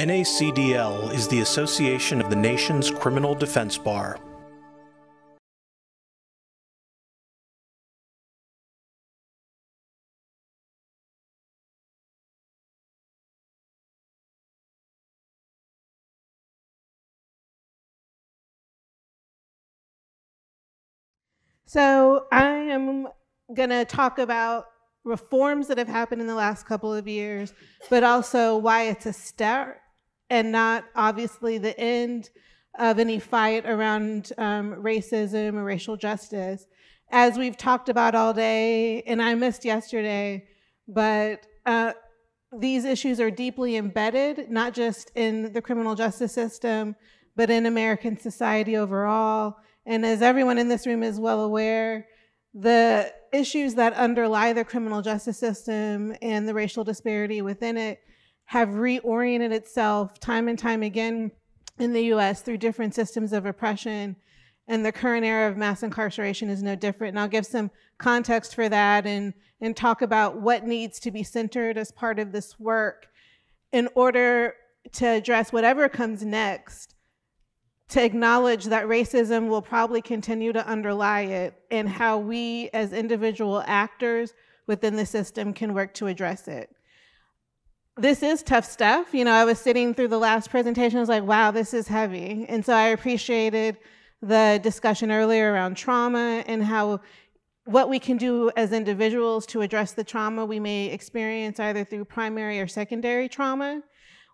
NACDL is the association of the nation's criminal defense bar. So I am going to talk about reforms that have happened in the last couple of years, but also why it's a start and not obviously the end of any fight around um, racism or racial justice. As we've talked about all day, and I missed yesterday, but uh, these issues are deeply embedded, not just in the criminal justice system, but in American society overall. And as everyone in this room is well aware, the issues that underlie the criminal justice system and the racial disparity within it have reoriented itself time and time again in the US through different systems of oppression. And the current era of mass incarceration is no different. And I'll give some context for that and, and talk about what needs to be centered as part of this work in order to address whatever comes next to acknowledge that racism will probably continue to underlie it and how we as individual actors within the system can work to address it. This is tough stuff. You know, I was sitting through the last presentation, I was like, wow, this is heavy. And so I appreciated the discussion earlier around trauma and how what we can do as individuals to address the trauma we may experience either through primary or secondary trauma.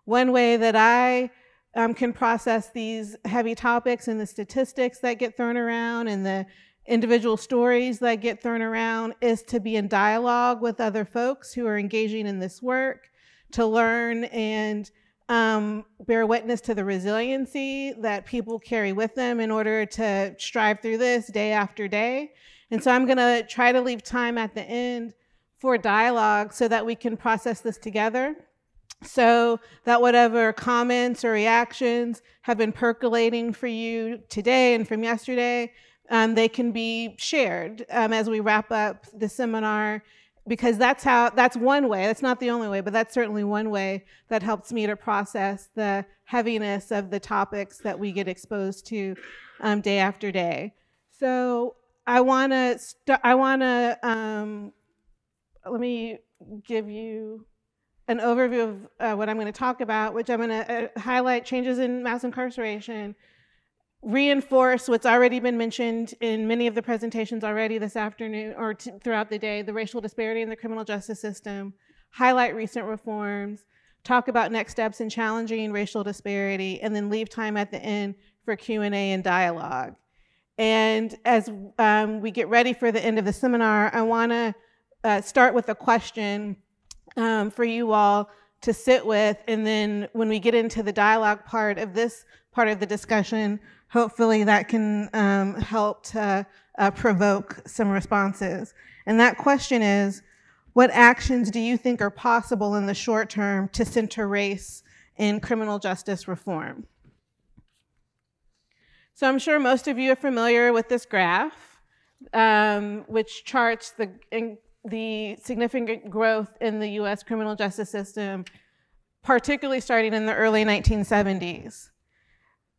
One way that I um, can process these heavy topics and the statistics that get thrown around and the individual stories that get thrown around is to be in dialogue with other folks who are engaging in this work, to learn and um, bear witness to the resiliency that people carry with them in order to strive through this day after day. And so I'm going to try to leave time at the end for dialogue so that we can process this together so that whatever comments or reactions have been percolating for you today and from yesterday, um, they can be shared um, as we wrap up the seminar because that's how that's one way that's not the only way but that's certainly one way that helps me to process the heaviness of the topics that we get exposed to um, day after day. So i want to st- i want to um, let me give you an overview of uh, what I'm going to talk about, which I'm going to uh, highlight changes in mass incarceration, reinforce what's already been mentioned in many of the presentations already this afternoon or throughout the day, the racial disparity in the criminal justice system, highlight recent reforms, talk about next steps in challenging racial disparity, and then leave time at the end for Q&A and dialogue. And as um, we get ready for the end of the seminar, I want to uh, start with a question um, for you all to sit with. And then when we get into the dialogue part of this part of the discussion, hopefully that can um, help to uh, provoke some responses. And that question is, what actions do you think are possible in the short term to center race in criminal justice reform? So I'm sure most of you are familiar with this graph, um, which charts the the significant growth in the US criminal justice system, particularly starting in the early 1970s.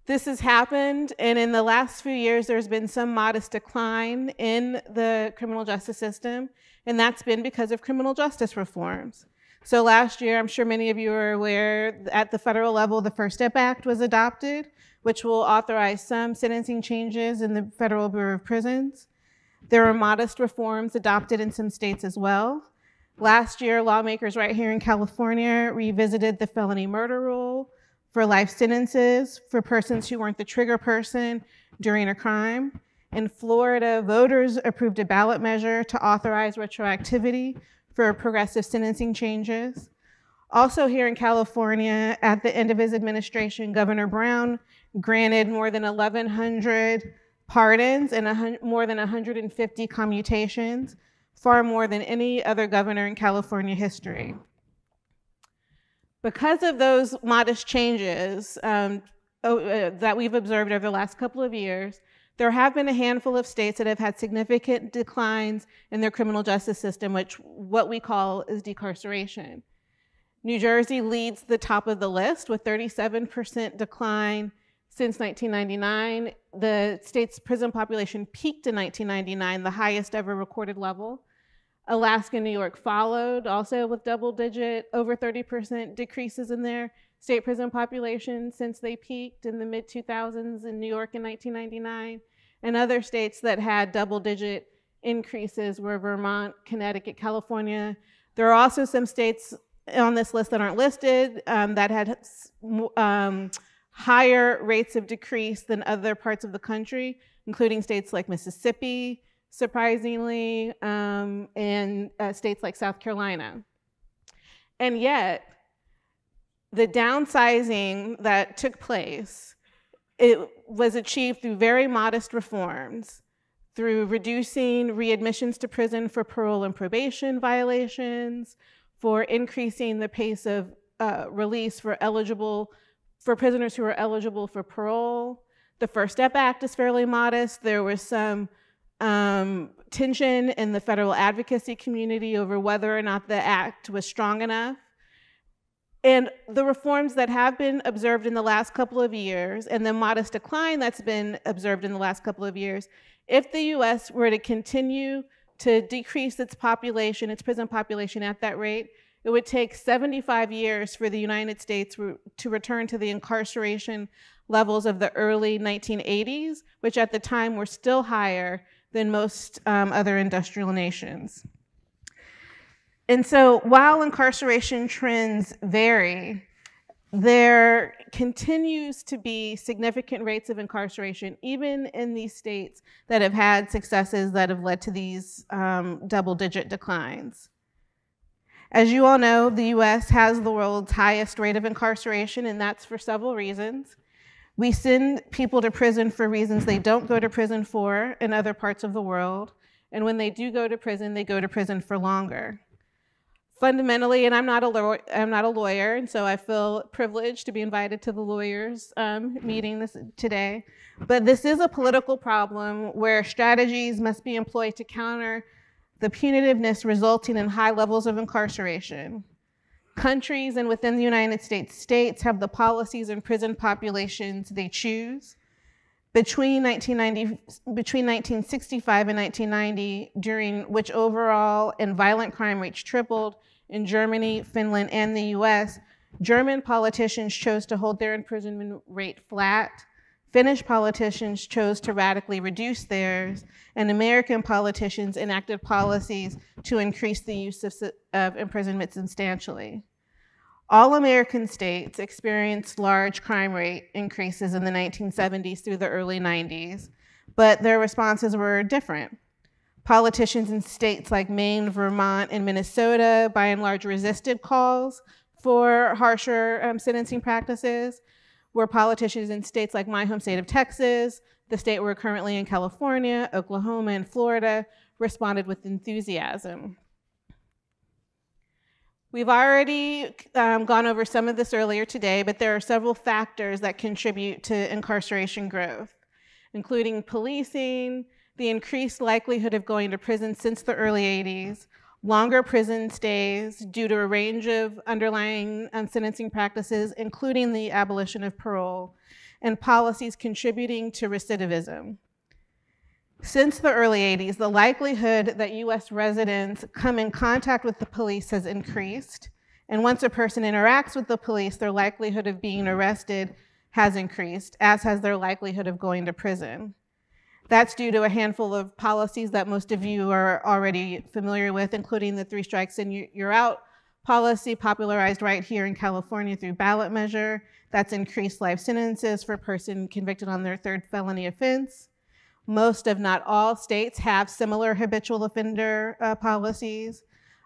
This has happened, and in the last few years, there's been some modest decline in the criminal justice system, and that's been because of criminal justice reforms. So last year, I'm sure many of you are aware, at the federal level, the First Step Act was adopted, which will authorize some sentencing changes in the Federal Bureau of Prisons. There were modest reforms adopted in some states as well. Last year, lawmakers right here in California revisited the felony murder rule for life sentences for persons who weren't the trigger person during a crime. In Florida, voters approved a ballot measure to authorize retroactivity for progressive sentencing changes. Also, here in California, at the end of his administration, Governor Brown granted more than 1,100 pardons and more than 150 commutations, far more than any other governor in California history. Because of those modest changes um, uh, that we've observed over the last couple of years, there have been a handful of states that have had significant declines in their criminal justice system, which what we call is decarceration. New Jersey leads the top of the list with 37% decline since 1999. The state's prison population peaked in 1999, the highest ever recorded level. Alaska and New York followed, also with double digit, over 30% decreases in their state prison population since they peaked in the mid 2000s in New York in 1999. And other states that had double digit increases were Vermont, Connecticut, California. There are also some states on this list that aren't listed um, that had um, higher rates of decrease than other parts of the country, including states like Mississippi, surprisingly, um, and uh, states like South Carolina. And yet, the downsizing that took place, it was achieved through very modest reforms, through reducing readmissions to prison for parole and probation violations, for increasing the pace of uh, release for eligible for prisoners who are eligible for parole. The First Step Act is fairly modest. There was some um, tension in the federal advocacy community over whether or not the act was strong enough. And the reforms that have been observed in the last couple of years and the modest decline that's been observed in the last couple of years, if the US were to continue to decrease its population, its prison population at that rate, it would take 75 years for the United States to return to the incarceration levels of the early 1980s, which at the time were still higher than most um, other industrial nations. And so while incarceration trends vary, there continues to be significant rates of incarceration, even in these states that have had successes that have led to these um, double digit declines. As you all know, the US has the world's highest rate of incarceration, and that's for several reasons. We send people to prison for reasons they don't go to prison for in other parts of the world. And when they do go to prison, they go to prison for longer fundamentally, and I'm not a lawyer, I'm not a lawyer, and so I feel privileged to be invited to the lawyers um, meeting this today. But this is a political problem where strategies must be employed to counter the punitiveness resulting in high levels of incarceration. Countries and within the United States, states have the policies and prison populations they choose. Between, 1990, between 1965 and 1990, during which overall and violent crime rates tripled, in Germany, Finland, and the US, German politicians chose to hold their imprisonment rate flat. Finnish politicians chose to radically reduce theirs, and American politicians enacted policies to increase the use of, of imprisonment substantially. All American states experienced large crime rate increases in the 1970s through the early 90s, but their responses were different. Politicians in states like Maine, Vermont, and Minnesota by and large resisted calls for harsher um, sentencing practices, where politicians in states like my home state of Texas, the state we're currently in California, Oklahoma, and Florida responded with enthusiasm. We've already um, gone over some of this earlier today, but there are several factors that contribute to incarceration growth, including policing, the increased likelihood of going to prison since the early 80s, longer prison stays due to a range of underlying sentencing practices, including the abolition of parole, and policies contributing to recidivism. Since the early 80s, the likelihood that US residents come in contact with the police has increased. And once a person interacts with the police, their likelihood of being arrested has increased, as has their likelihood of going to prison. That's due to a handful of policies that most of you are already familiar with, including the three strikes and you're out policy popularized right here in California through ballot measure. That's increased life sentences for a person convicted on their third felony offense. Most, if not all, states have similar habitual offender uh, policies.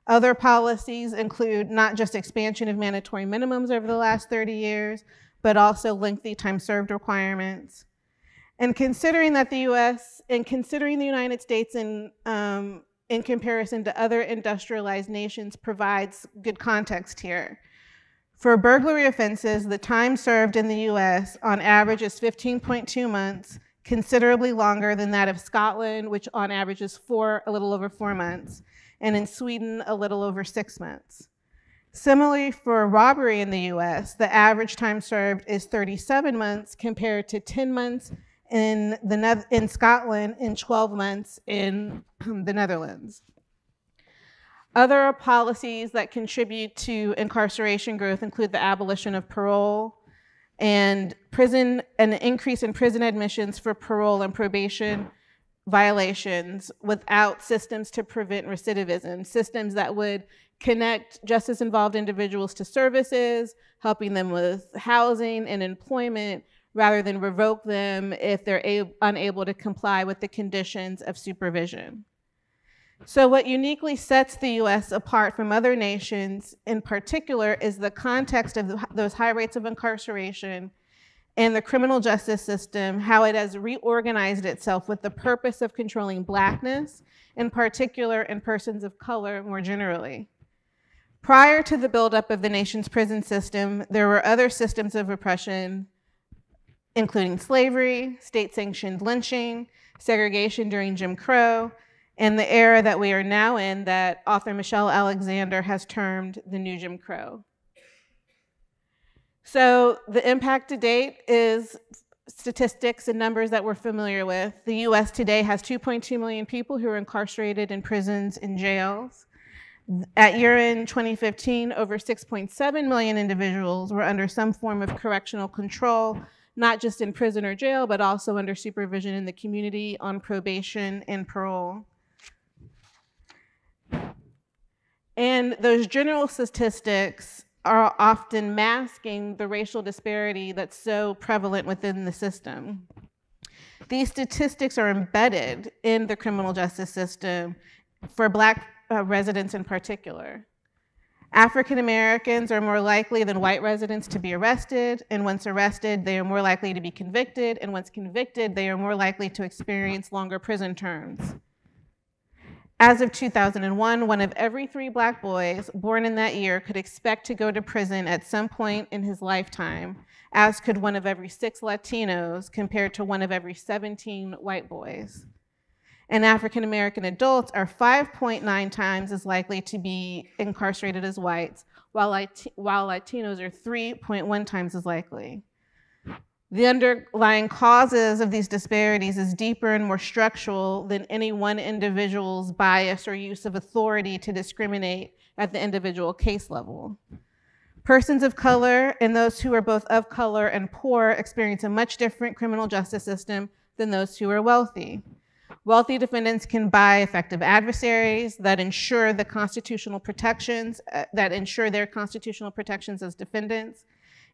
Other policies include not just expansion of mandatory minimums over the last 30 years, but also lengthy time served requirements. And considering that the US, and considering the United States in, um, in comparison to other industrialized nations provides good context here. For burglary offenses, the time served in the US on average is 15.2 months, considerably longer than that of Scotland, which on average is four, a little over four months, and in Sweden, a little over six months. Similarly, for robbery in the US, the average time served is 37 months compared to 10 months in, the in Scotland and 12 months in the Netherlands. Other policies that contribute to incarceration growth include the abolition of parole and prison, an increase in prison admissions for parole and probation violations without systems to prevent recidivism, systems that would connect justice involved individuals to services, helping them with housing and employment, rather than revoke them if they're unable to comply with the conditions of supervision. So, what uniquely sets the US apart from other nations in particular is the context of those high rates of incarceration and the criminal justice system, how it has reorganized itself with the purpose of controlling blackness, in particular, and persons of color more generally. Prior to the buildup of the nation's prison system, there were other systems of repression, including slavery, state sanctioned lynching, segregation during Jim Crow, and the era that we are now in that author Michelle Alexander has termed the new Jim Crow. So the impact to date is statistics and numbers that we're familiar with. The US today has 2.2 million people who are incarcerated in prisons and jails. At year end 2015, over 6.7 million individuals were under some form of correctional control, not just in prison or jail, but also under supervision in the community on probation and parole. And those general statistics are often masking the racial disparity that's so prevalent within the system. These statistics are embedded in the criminal justice system for Black uh, residents in particular. African Americans are more likely than white residents to be arrested, and once arrested, they are more likely to be convicted, and once convicted, they are more likely to experience longer prison terms. As of 2001, one of every three black boys born in that year could expect to go to prison at some point in his lifetime, as could one of every six Latinos compared to one of every 17 white boys. And African American adults are 5.9 times as likely to be incarcerated as whites, while, while Latinos are 3.1 times as likely. The underlying causes of these disparities is deeper and more structural than any one individual's bias or use of authority to discriminate at the individual case level. Persons of color and those who are both of color and poor experience a much different criminal justice system than those who are wealthy. Wealthy defendants can buy effective adversaries that ensure the constitutional protections, uh, that ensure their constitutional protections as defendants,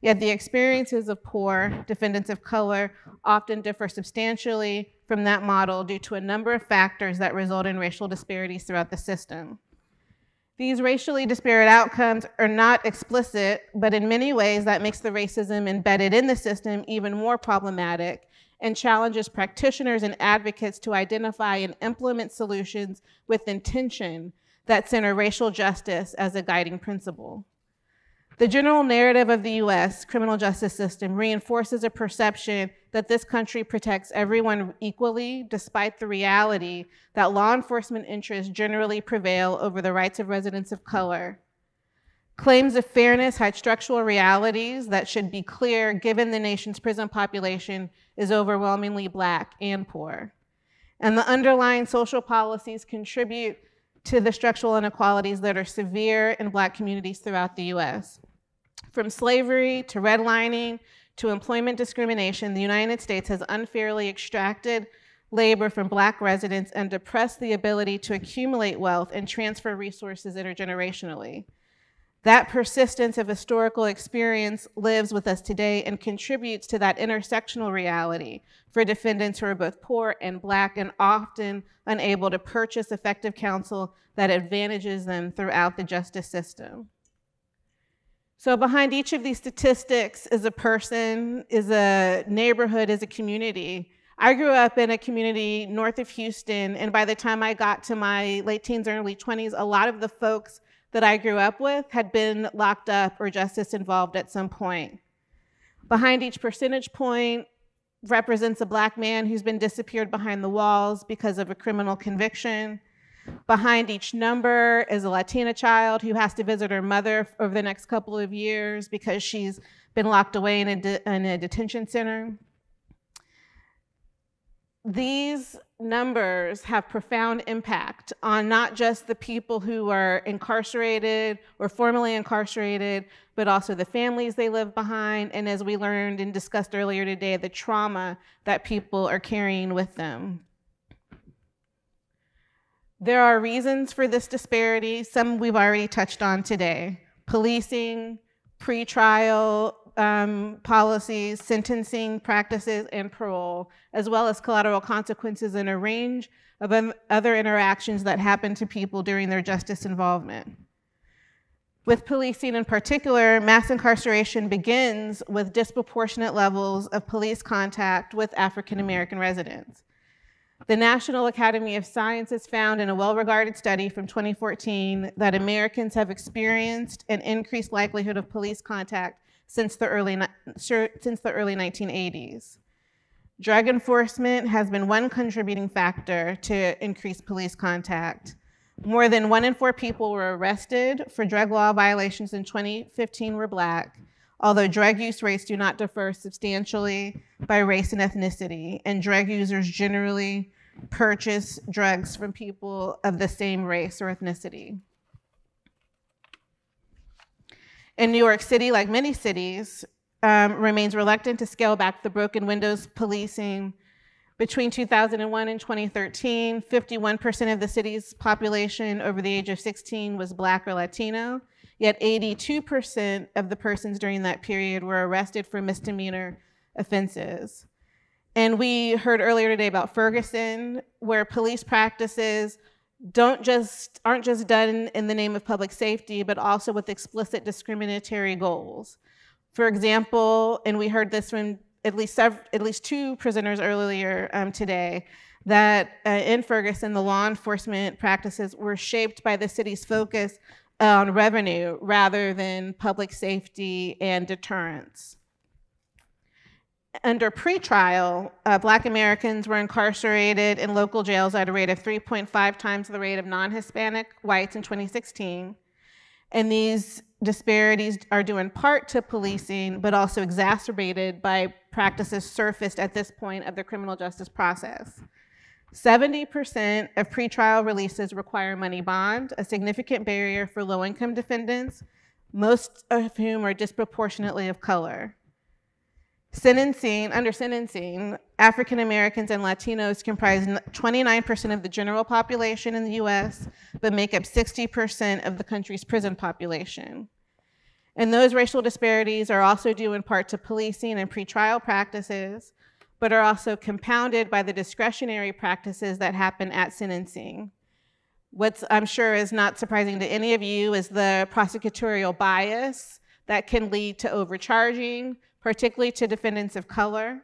Yet the experiences of poor defendants of color often differ substantially from that model due to a number of factors that result in racial disparities throughout the system. These racially disparate outcomes are not explicit, but in many ways that makes the racism embedded in the system even more problematic and challenges practitioners and advocates to identify and implement solutions with intention that center racial justice as a guiding principle. The general narrative of the US criminal justice system reinforces a perception that this country protects everyone equally, despite the reality that law enforcement interests generally prevail over the rights of residents of color. Claims of fairness hide structural realities that should be clear given the nation's prison population is overwhelmingly Black and poor. And the underlying social policies contribute to the structural inequalities that are severe in Black communities throughout the US. From slavery to redlining to employment discrimination, the United States has unfairly extracted labor from Black residents and depressed the ability to accumulate wealth and transfer resources intergenerationally. That persistence of historical experience lives with us today and contributes to that intersectional reality for defendants who are both poor and Black and often unable to purchase effective counsel that advantages them throughout the justice system. So behind each of these statistics is a person, is a neighborhood, is a community. I grew up in a community north of Houston, and by the time I got to my late teens, or early 20s, a lot of the folks that I grew up with had been locked up or justice involved at some point. Behind each percentage point represents a black man who's been disappeared behind the walls because of a criminal conviction. Behind each number is a Latina child who has to visit her mother over the next couple of years because she's been locked away in a, de- in a detention center. These numbers have profound impact on not just the people who are incarcerated or formerly incarcerated, but also the families they live behind, and as we learned and discussed earlier today, the trauma that people are carrying with them. There are reasons for this disparity, some we've already touched on today. Policing, pretrial um, policies, sentencing practices, and parole, as well as collateral consequences and a range of other interactions that happen to people during their justice involvement. With policing in particular, mass incarceration begins with disproportionate levels of police contact with African American residents. The National Academy of Sciences found in a well regarded study from 2014 that Americans have experienced an increased likelihood of police contact since the early, since the early 1980s. Drug enforcement has been one contributing factor to increased police contact. More than one in four people were arrested for drug law violations in 2015 were black, although drug use rates do not differ substantially by race and ethnicity, and drug users generally purchase drugs from people of the same race or ethnicity. In New York City, like many cities, um, remains reluctant to scale back the broken windows policing. Between 2001 and 2013, 51% of the city's population over the age of 16 was Black or Latino, yet 82% of the persons during that period were arrested for misdemeanor offenses. And we heard earlier today about Ferguson, where police practices don't just aren't just done in the name of public safety, but also with explicit discriminatory goals. For example, and we heard this from at least several, at least two prisoners earlier um, today, that uh, in Ferguson, the law enforcement practices were shaped by the city's focus on revenue rather than public safety and deterrence under pretrial, uh, Black Americans were incarcerated in local jails at a rate of 3.5 times the rate of non Hispanic whites in 2016. And these disparities are due in part to policing, but also exacerbated by practices surfaced at this point of the criminal justice process. 70% of pretrial releases require money bond, a significant barrier for low income defendants, most of whom are disproportionately of color. Sentencing, under sentencing, African Americans and Latinos comprise 29% of the general population in the US, but make up 60% of the country's prison population. And those racial disparities are also due in part to policing and pretrial practices, but are also compounded by the discretionary practices that happen at sentencing. What I'm sure is not surprising to any of you is the prosecutorial bias that can lead to overcharging, particularly to defendants of color.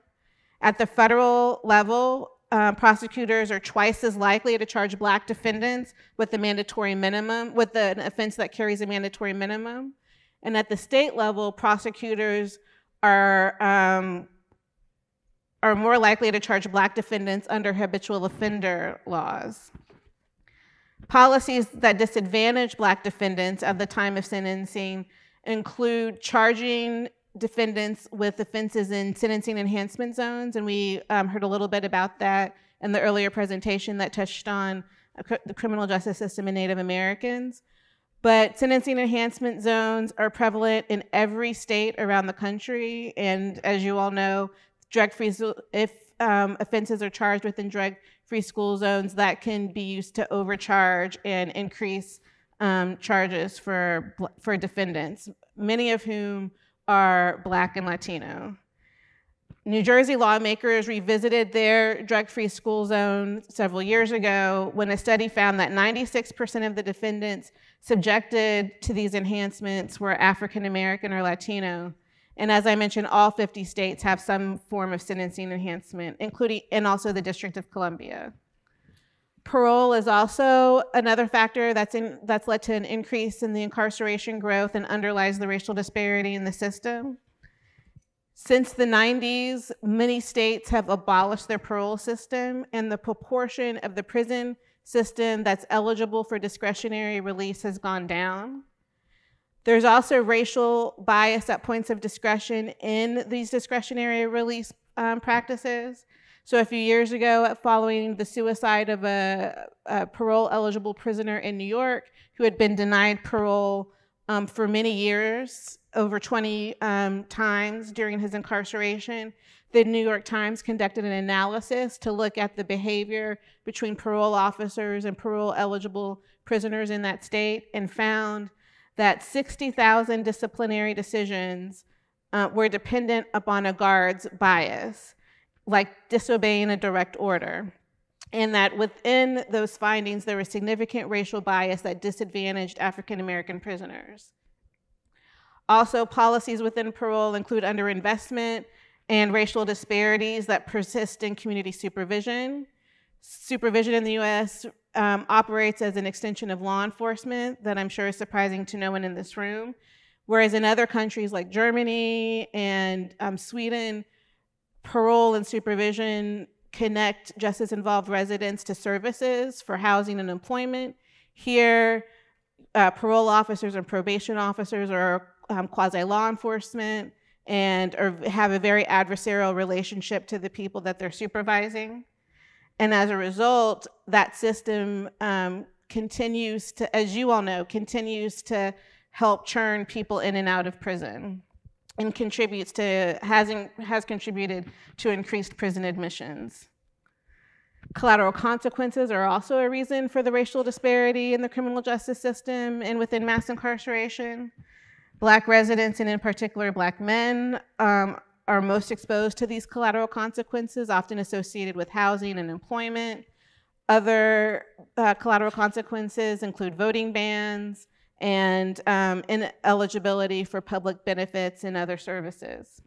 At the federal level, uh, prosecutors are twice as likely to charge black defendants with the mandatory minimum, with an offense that carries a mandatory minimum. And at the state level, prosecutors are, um, are more likely to charge black defendants under habitual offender laws. Policies that disadvantage black defendants at the time of sentencing include charging defendants with offenses in sentencing enhancement zones, and we um, heard a little bit about that in the earlier presentation that touched on uh, the criminal justice system in Native Americans. But sentencing enhancement zones are prevalent in every state around the country, and as you all know, drug-free if um, offenses are charged within drug-free school zones, that can be used to overcharge and increase um, charges for for defendants, many of whom are Black and Latino. New Jersey lawmakers revisited their drug free school zone several years ago when a study found that 96% of the defendants subjected to these enhancements were African American or Latino. And as I mentioned, all 50 states have some form of sentencing enhancement, including and also the District of Columbia. Parole is also another factor that's, in, that's led to an increase in the incarceration growth and underlies the racial disparity in the system. Since the 90s, many states have abolished their parole system, and the proportion of the prison system that's eligible for discretionary release has gone down. There's also racial bias at points of discretion in these discretionary release um, practices. So a few years ago, following the suicide of a, a parole eligible prisoner in New York who had been denied parole um, for many years, over 20 um, times during his incarceration, the New York Times conducted an analysis to look at the behavior between parole officers and parole eligible prisoners in that state and found that 60,000 disciplinary decisions uh, were dependent upon a guard's bias like disobeying a direct order. And that within those findings, there was significant racial bias that disadvantaged African American prisoners. Also, policies within parole include underinvestment and racial disparities that persist in community supervision. Supervision in the US um, operates as an extension of law enforcement that I'm sure is surprising to no one in this room. Whereas in other countries like Germany and um, Sweden, parole and supervision connect justice involved residents to services for housing and employment. Here, uh, parole officers and probation officers are um, quasi law enforcement and or have a very adversarial relationship to the people that they're supervising. And as a result, that system um, continues to, as you all know, continues to help churn people in and out of prison and contributes to, has, in, has contributed to increased prison admissions. Collateral consequences are also a reason for the racial disparity in the criminal justice system and within mass incarceration. Black residents, and in particular black men, um, are most exposed to these collateral consequences, often associated with housing and employment. Other uh, collateral consequences include voting bans, and um, ineligibility for public benefits and other services.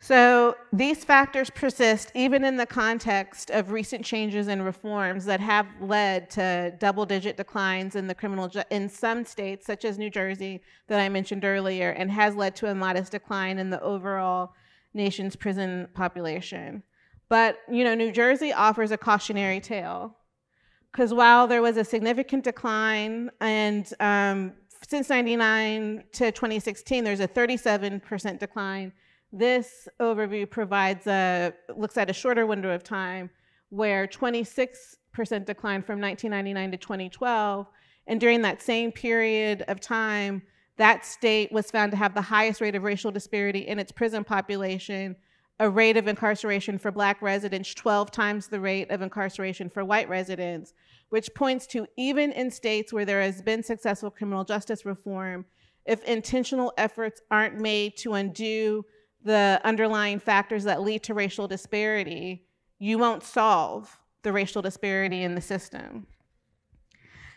So these factors persist even in the context of recent changes and reforms that have led to double-digit declines in the criminal in some states, such as New Jersey, that I mentioned earlier, and has led to a modest decline in the overall nation's prison population. But you know, New Jersey offers a cautionary tale because while there was a significant decline and um, since 99 to 2016, there's a 37% decline. This overview provides a, looks at a shorter window of time where 26% decline from 1999 to 2012. And during that same period of time, that state was found to have the highest rate of racial disparity in its prison population, a rate of incarceration for black residents 12 times the rate of incarceration for white residents, which points to even in states where there has been successful criminal justice reform, if intentional efforts aren't made to undo the underlying factors that lead to racial disparity, you won't solve the racial disparity in the system.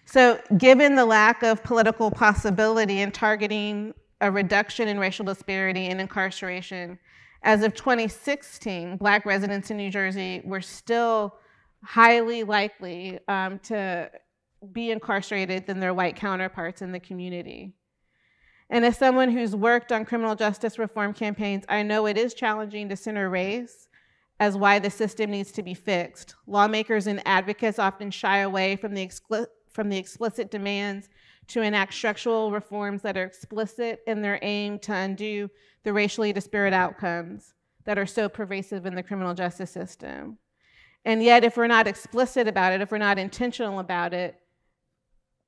So given the lack of political possibility in targeting a reduction in racial disparity in incarceration, as of 2016, black residents in New Jersey were still highly likely um, to be incarcerated than their white counterparts in the community. And as someone who's worked on criminal justice reform campaigns, I know it is challenging to center race as why the system needs to be fixed. Lawmakers and advocates often shy away from the, from the explicit demands to enact structural reforms that are explicit in their aim to undo the racially disparate outcomes that are so pervasive in the criminal justice system. And yet, if we're not explicit about it, if we're not intentional about it,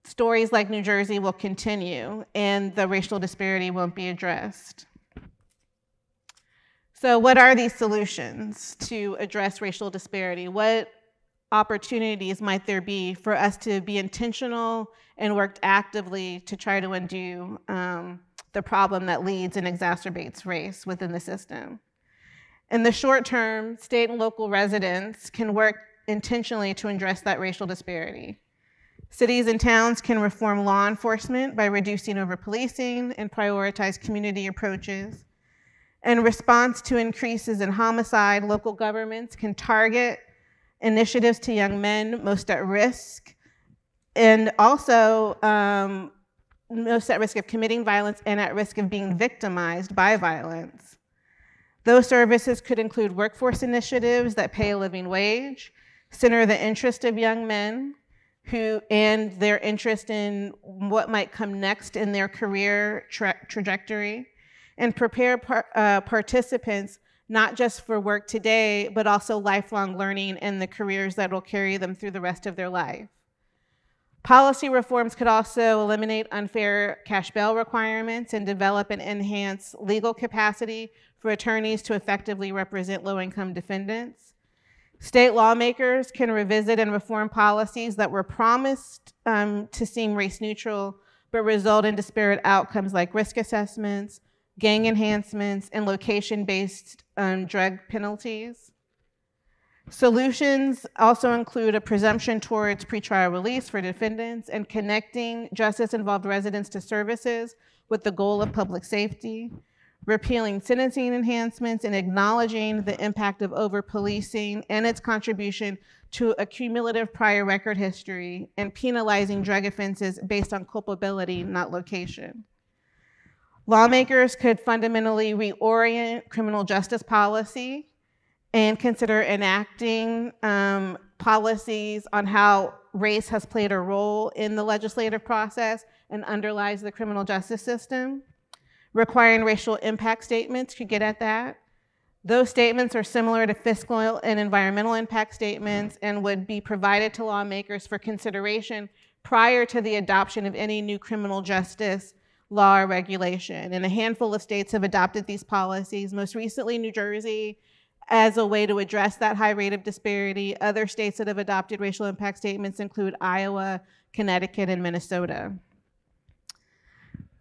stories like New Jersey will continue and the racial disparity won't be addressed. So, what are these solutions to address racial disparity? What opportunities might there be for us to be intentional and work actively to try to undo um, the problem that leads and exacerbates race within the system? In the short term, state and local residents can work intentionally to address that racial disparity. Cities and towns can reform law enforcement by reducing over-policing and prioritize community approaches. In response to increases in homicide, local governments can target initiatives to young men most at risk and also um, most at risk of committing violence and at risk of being victimized by violence. Those services could include workforce initiatives that pay a living wage, center the interest of young men who and their interest in what might come next in their career tra trajectory, and prepare par uh, participants not just for work today, but also lifelong learning and the careers that will carry them through the rest of their life. Policy reforms could also eliminate unfair cash bail requirements and develop and enhance legal capacity for attorneys to effectively represent low-income defendants. State lawmakers can revisit and reform policies that were promised um, to seem race neutral, but result in disparate outcomes like risk assessments, gang enhancements, and location-based um, drug penalties. Solutions also include a presumption towards pretrial release for defendants and connecting justice-involved residents to services with the goal of public safety, repealing sentencing enhancements and acknowledging the impact of over-policing and its contribution to a cumulative prior record history, and penalizing drug offenses based on culpability, not location. Lawmakers could fundamentally reorient criminal justice policy and consider enacting um, policies on how race has played a role in the legislative process and underlies the criminal justice system. Requiring racial impact statements could get at that. Those statements are similar to fiscal and environmental impact statements and would be provided to lawmakers for consideration prior to the adoption of any new criminal justice law or regulation. And a handful of states have adopted these policies, most recently New Jersey, as a way to address that high rate of disparity. Other states that have adopted racial impact statements include Iowa, Connecticut, and Minnesota.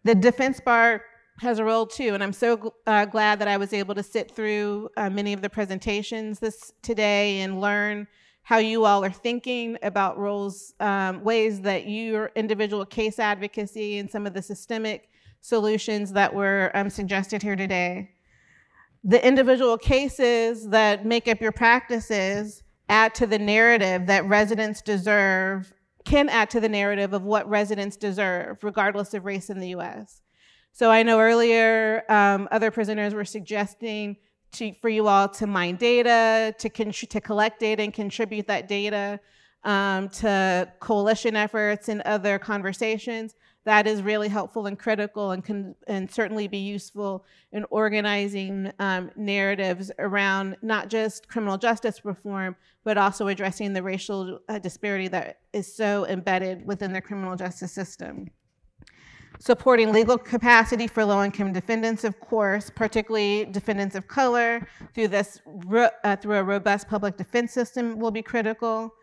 The defense bar has a role too, and I'm so uh, glad that I was able to sit through uh, many of the presentations this today and learn how you all are thinking about roles, um, ways that your individual case advocacy and some of the systemic solutions that were um, suggested here today. The individual cases that make up your practices add to the narrative that residents deserve, can add to the narrative of what residents deserve, regardless of race in the US. So I know earlier um, other prisoners were suggesting to, for you all to mine data, to, to collect data and contribute that data um, to coalition efforts and other conversations. That is really helpful and critical and can and certainly be useful in organizing um, narratives around not just criminal justice reform, but also addressing the racial uh, disparity that is so embedded within the criminal justice system supporting legal capacity for low-income defendants, of course, particularly defendants of color, through this uh, through a robust public defense system will be critical.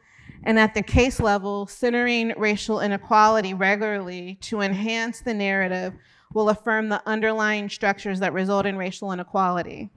And at the case level, centering racial inequality regularly to enhance the narrative will affirm the underlying structures that result in racial inequality.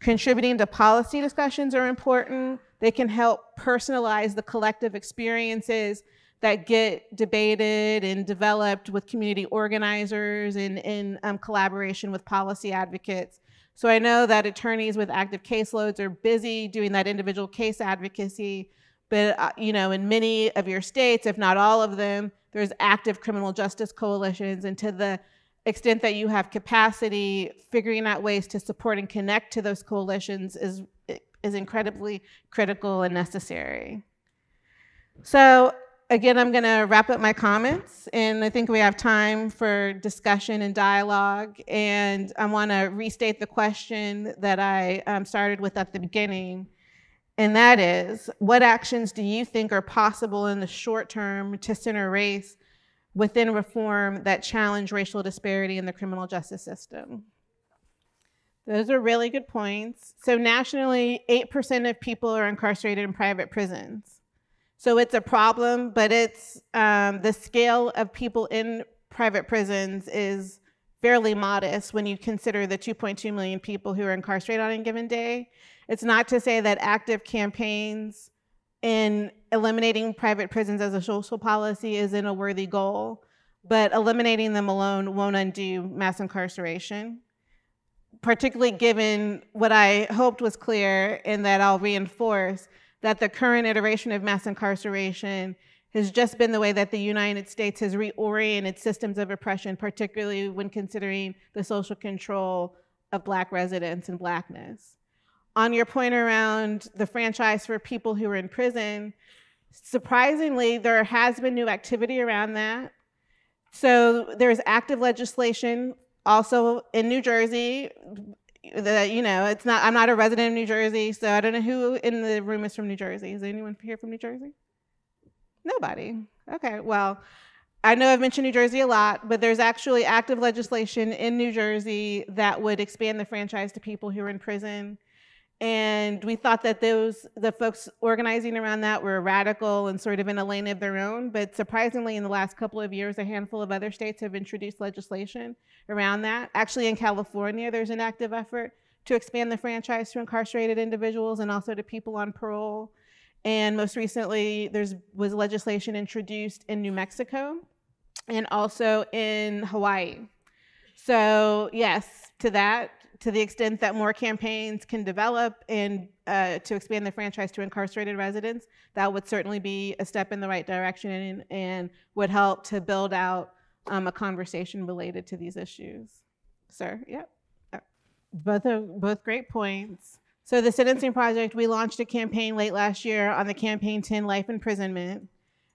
Contributing to policy discussions are important. They can help personalize the collective experiences that get debated and developed with community organizers and in um, collaboration with policy advocates. So I know that attorneys with active caseloads are busy doing that individual case advocacy, but uh, you know, in many of your states, if not all of them, there's active criminal justice coalitions, and to the extent that you have capacity, figuring out ways to support and connect to those coalitions is is incredibly critical and necessary. So again, I'm going to wrap up my comments, and I think we have time for discussion and dialogue. And I want to restate the question that I um, started with at the beginning, and that is, what actions do you think are possible in the short term to center race within reform that challenge racial disparity in the criminal justice system? Those are really good points. So nationally, 8% of people are incarcerated in private prisons. So it's a problem, but it's um, the scale of people in private prisons is fairly modest when you consider the 2.2 million people who are incarcerated on a given day. It's not to say that active campaigns in eliminating private prisons as a social policy isn't a worthy goal, but eliminating them alone won't undo mass incarceration, particularly given what I hoped was clear and that I'll reinforce, that the current iteration of mass incarceration has just been the way that the United States has reoriented systems of oppression, particularly when considering the social control of Black residents and Blackness. On your point around the franchise for people who are in prison, surprisingly, there has been new activity around that. So there's active legislation also in New Jersey. That you know, it's not. I'm not a resident of New Jersey, so I don't know who in the room is from New Jersey. Is anyone here from New Jersey? Nobody. Okay. Well, I know I've mentioned New Jersey a lot, but there's actually active legislation in New Jersey that would expand the franchise to people who are in prison. And we thought that those the folks organizing around that were radical and sort of in a lane of their own. But surprisingly, in the last couple of years, a handful of other states have introduced legislation around that. Actually, in California, there's an active effort to expand the franchise to incarcerated individuals and also to people on parole. And most recently, there's was legislation introduced in New Mexico and also in Hawaii. So yes, to that, to the extent that more campaigns can develop and uh, to expand the franchise to incarcerated residents, that would certainly be a step in the right direction and, and would help to build out um, a conversation related to these issues. Sir, yep. Uh, both, are, both great points. So the Sentencing Project, we launched a campaign late last year on the campaign to end life imprisonment.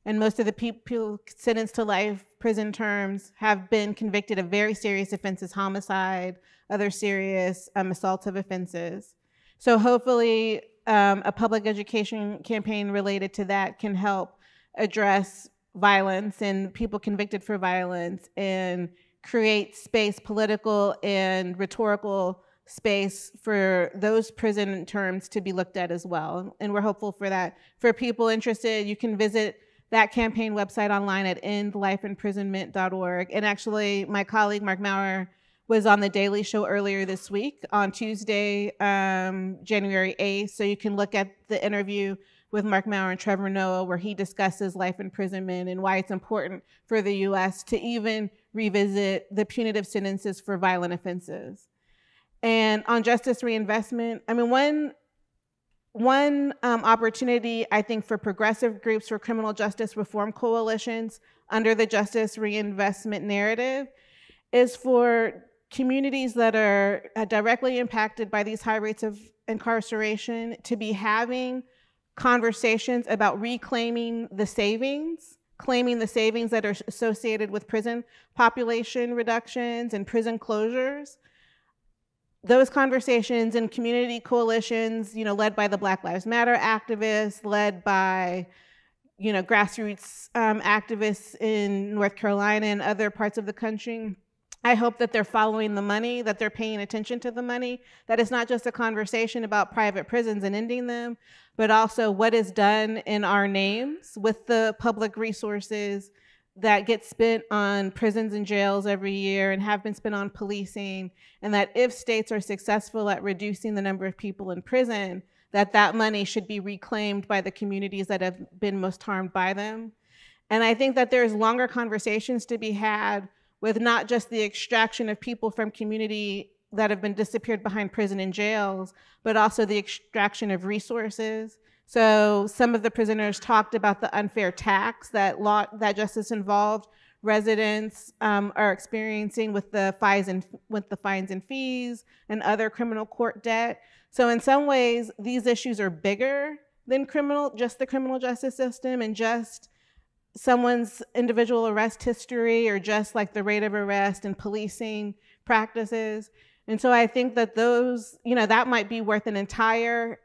And most of the people sentenced to life prison terms have been convicted of very serious offenses, homicide, other serious um, assaultive offenses. So hopefully um, a public education campaign related to that can help address violence and people convicted for violence and create space, political and rhetorical space for those prison terms to be looked at as well. And we're hopeful for that. For people interested, you can visit that campaign website online at endlifeimprisonment.org. And actually, my colleague Marc Mauer was on the Daily Show earlier this week on Tuesday, um, January 8th. So you can look at the interview with Marc Mauer and Trevor Noah, where he discusses life imprisonment and why it's important for the US to even revisit the punitive sentences for violent offenses. And on justice reinvestment, I mean, one one um, opportunity, I think, for progressive groups for criminal justice reform coalitions under the justice reinvestment narrative is for communities that are uh, directly impacted by these high rates of incarceration to be having conversations about reclaiming the savings, claiming the savings that are associated with prison population reductions and prison closures, those conversations and community coalitions, you know, led by the Black Lives Matter activists, led by, you know, grassroots um, activists in North Carolina and other parts of the country. I hope that they're following the money, that they're paying attention to the money, that it's not just a conversation about private prisons and ending them, but also what is done in our names with the public resources that get spent on prisons and jails every year and have been spent on policing. And that if states are successful at reducing the number of people in prison that that money should be reclaimed by the communities that have been most harmed by them. And i think that there's longer conversations to be had with not just the extraction of people from community that have been disappeared behind prison and jails but also the extraction of resources so some of the prisoners talked about the unfair tax that law that justice involved residents um, are experiencing with the fines and with the fines and fees and other criminal court debt. So in some ways, these issues are bigger than criminal, just the criminal justice system and just someone's individual arrest history or just like the rate of arrest and policing practices. And so I think that those, you know, that might be worth an entire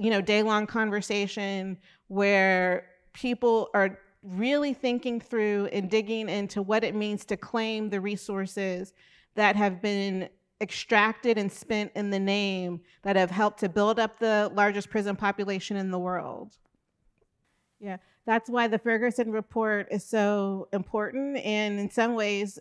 you know, day long conversation where people are really thinking through and digging into what it means to claim the resources that have been extracted and spent in the name that have helped to build up the largest prison population in the world. Yeah, that's why the Ferguson report is so important. And in some ways,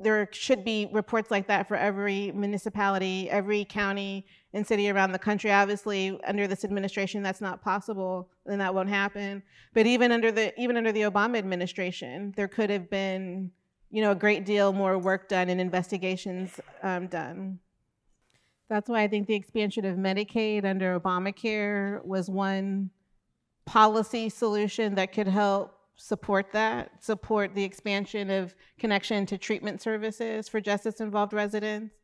there should be reports like that for every municipality, every county and city around the country. Obviously, under this administration, that's not possible, and that won't happen. But even under the even under the Obama administration, there could have been, you know, a great deal more work done and investigations um, done. That's why I think the expansion of Medicaid under Obamacare was one policy solution that could help support that, support the expansion of connection to treatment services for justice involved residents.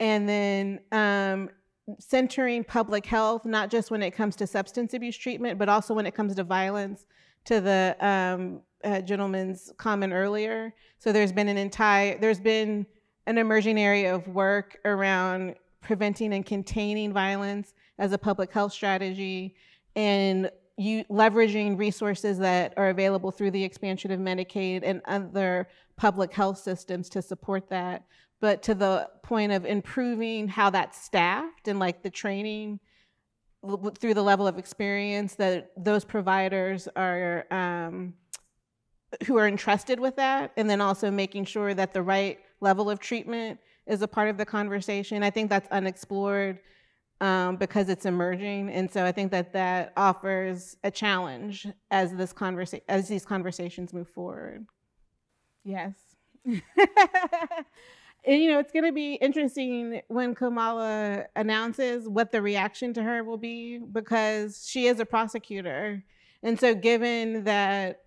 and then um, centering public health, not just when it comes to substance abuse treatment, but also when it comes to violence, to the um, uh, gentleman's comment earlier. So there's been an entire, there's been an emerging area of work around preventing and containing violence as a public health strategy and you leveraging resources that are available through the expansion of Medicaid and other public health systems to support that. But to the point of improving how that's staffed and like the training through the level of experience that those providers are um, who are entrusted with that, and then also making sure that the right level of treatment is a part of the conversation. I think that's unexplored um, because it's emerging, and so I think that that offers a challenge as this conversa- as these conversations move forward. Yes. and, you know, it's going to be interesting when Kamala announces what the reaction to her will be because she is a prosecutor. And so, given that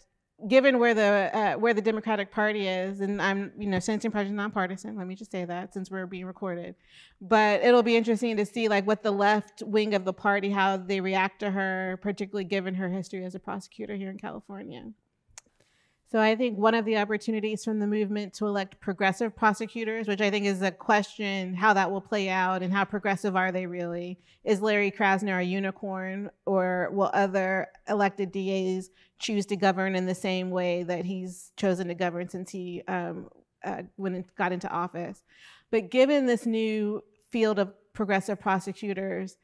given where the uh, where the Democratic Party is, and I'm you know Sentencing Project nonpartisan. Let me just say that since we're being recorded, but it'll be interesting to see like what the left wing of the party how they react to her, particularly given her history as a prosecutor here in California. So I think one of the opportunities from the movement to elect progressive prosecutors, which I think is a question how that will play out and how progressive are they really, is Larry Krasner a unicorn or will other elected DAs choose to govern in the same way that he's chosen to govern since he um, uh, when it got into office? But given this new field of progressive prosecutors,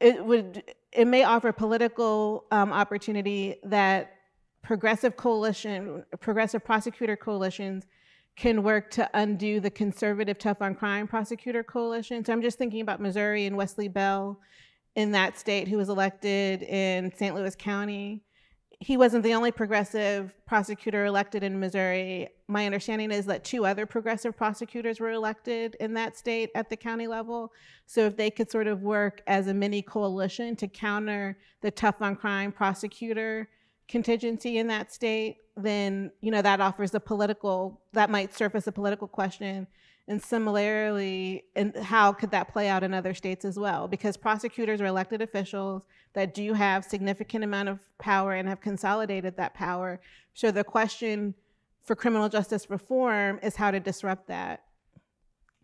it would it may offer political um, opportunity that progressive coalition, progressive prosecutor coalitions can work to undo the conservative tough on crime prosecutor coalition. So I'm just thinking about Missouri and Wesley Bell in that state who was elected in St. Louis County. He wasn't the only progressive prosecutor elected in Missouri. My understanding is that two other progressive prosecutors were elected in that state at the county level. So if they could sort of work as a mini coalition to counter the tough on crime prosecutor contingency in that state, then you know that offers a political that might surface a political question. And similarly, and how could that play out in other states as well? Because prosecutors are elected officials that do have significant amount of power and have consolidated that power. So the question for criminal justice reform is how to disrupt that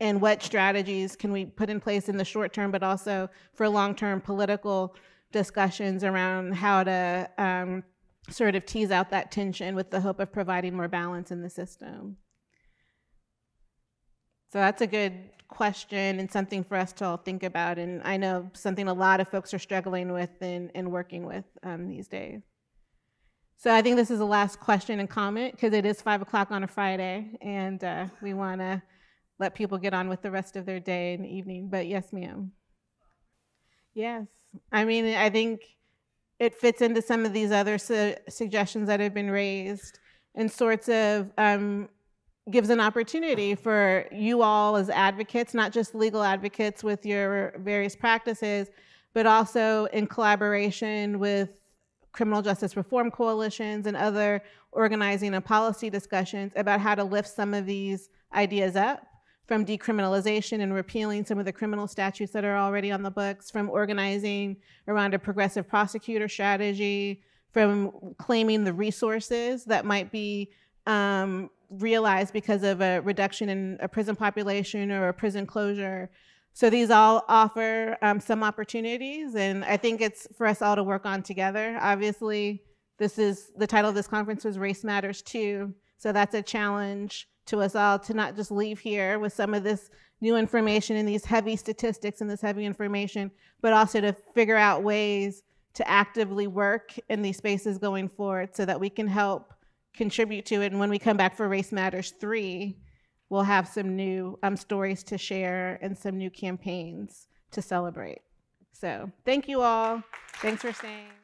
and what strategies can we put in place in the short term, but also for long-term political discussions around how to um, sort of tease out that tension with the hope of providing more balance in the system. So that's a good question and something for us to all think about. And I know something a lot of folks are struggling with and, and working with um, these days. So I think this is the last question and comment because it is five o'clock on a Friday and uh, we want to let people get on with the rest of their day and evening. But yes, ma'am. Yes. I mean, I think it fits into some of these other su suggestions that have been raised and sorts of um, gives an opportunity for you all as advocates, not just legal advocates with your various practices, but also in collaboration with criminal justice reform coalitions and other organizing and policy discussions about how to lift some of these ideas up from decriminalization and repealing some of the criminal statutes that are already on the books, from organizing around a progressive prosecutor strategy, from claiming the resources that might be um, realized because of a reduction in a prison population or a prison closure. So these all offer um, some opportunities, and I think it's for us all to work on together. Obviously, this is the title of this conference was Race Matters Too, so that's a challenge to us all to not just leave here with some of this new information and these heavy statistics and this heavy information, but also to figure out ways to actively work in these spaces going forward so that we can help contribute to it. And when we come back for Race Matters 3, we'll have some new um, stories to share and some new campaigns to celebrate. So thank you all. Thanks for staying.